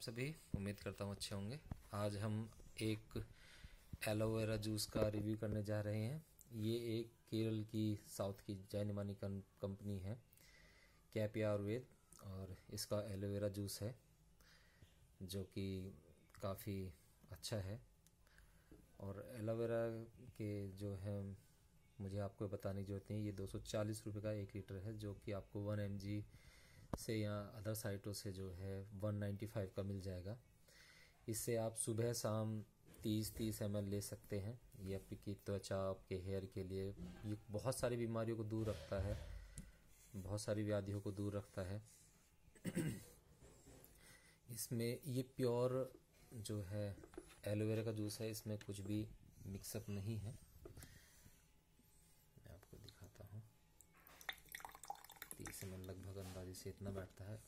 आप सभी, उम्मीद करता हूँ अच्छे होंगे। आज हम एक एलोवेरा जूस का रिव्यू करने जा रहे हैं। ये एक केरल की, साउथ की जानी मानी कंपनी है, कैपिया आयुर्वेद, और इसका एलोवेरा जूस है, जो कि काफ़ी अच्छा है। और एलोवेरा के जो है, मुझे आपको बताने की ज़रूरत नहीं, ये दो सौ चालीस रुपये का एक लीटर है, जो कि आपको वन एम जी से या अदर साइटों से जो है 195 का मिल जाएगा। इससे आप सुबह शाम 30-30 एम ले सकते हैं। ये आपकी त्वचा, आपके हेयर के लिए ये बहुत सारी बीमारियों को दूर रखता है। बहुत सारी व्याधियों को दूर रखता है। इसमें ये प्योर जो है एलोवेरा का जूस है। इसमें कुछ भी मिक्सअप नहीं है तीस अंदाजे से इतना बैठता है।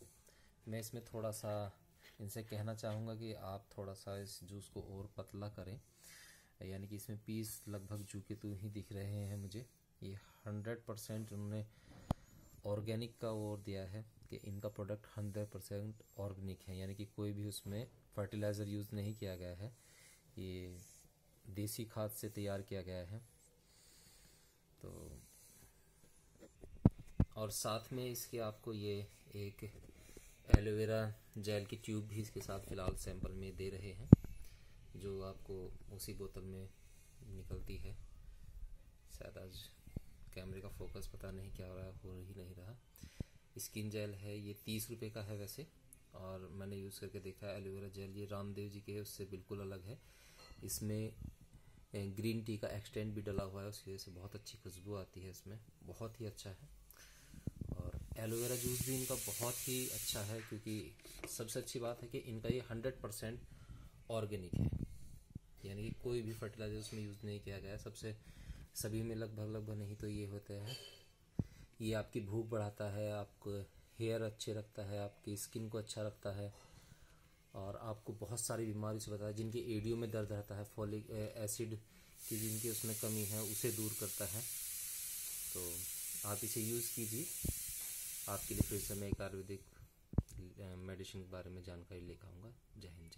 मैं इसमें थोड़ा सा इनसे कहना चाहूँगा कि आप थोड़ा सा इस जूस को और पतला करें। यानी कि इसमें पीस लगभग जू तो ही दिख रहे हैं मुझे। ये हंड्रेड परसेंट उन्होंने ऑर्गेनिक का और दिया है कि इनका प्रोडक्ट हंड्रेड परसेंट ऑर्गेनिक है। यानी कि कोई भी उसमें फर्टिलाइज़र यूज़ नहीं किया गया है। ये देसी खाद से तैयार किया गया है। तो और साथ में इसके आपको ये एक एलोवेरा जेल की ट्यूब भी इसके साथ फ़िलहाल सैंपल में दे रहे हैं, जो आपको उसी बोतल में निकलती है। शायद आज कैमरे का फोकस पता नहीं क्या हो रहा, हो ही नहीं रहा। स्किन जेल है, ये तीस रुपये का है वैसे, और मैंने यूज़ करके देखा है एलोवेरा जेल, ये रामदेव जी के उससे बिल्कुल अलग है। इसमें ग्रीन टी का एक्सटेंड भी डला हुआ है, उसकी वजह से बहुत अच्छी खुशबू आती है इसमें, बहुत ही अच्छा है। एलोवेरा जूस भी इनका बहुत ही अच्छा है, क्योंकि सबसे अच्छी बात है कि इनका ये हंड्रेड परसेंट ऑर्गेनिक है। यानी कि कोई भी फर्टिलाइज़र उसमें यूज़ नहीं किया गया सबसे, सभी में लगभग लगभग नहीं तो ये होते हैं। ये आपकी भूख बढ़ाता है, आपको हेयर अच्छे रखता है, आपकी स्किन को अच्छा रखता है, और आपको बहुत सारी बीमारी से बताया जिनके एडियो में दर्द रहता है, फॉलिक एसिड की जिनकी उसमें कमी है, उसे दूर करता है। तो आप इसे यूज़ कीजिए। आपके लिए फिर से मैं एक आयुर्वेदिक मेडिसिन के बारे में जानकारी लेकर आऊँगा। जय हिंद।